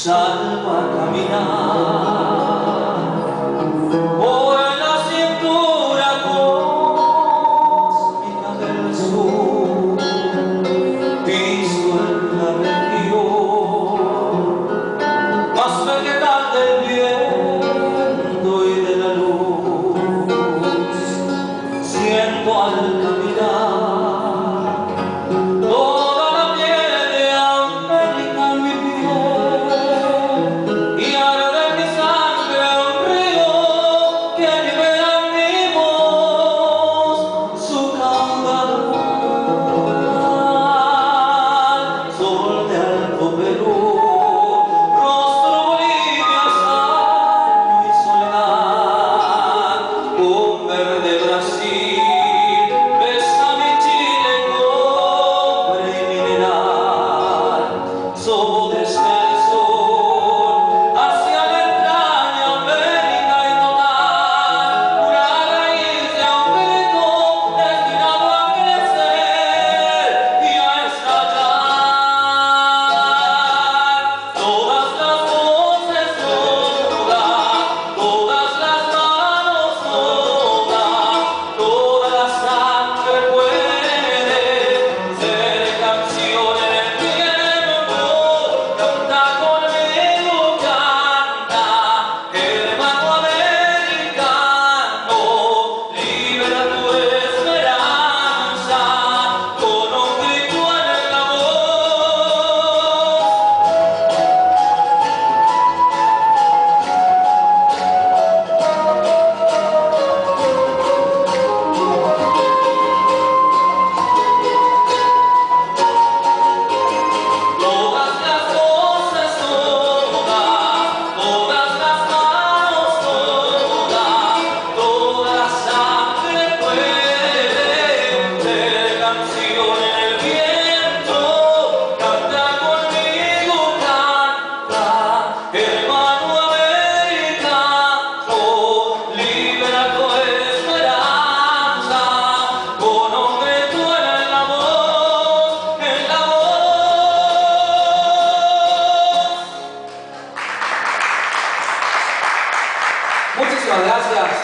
salva a caminar. Gracias.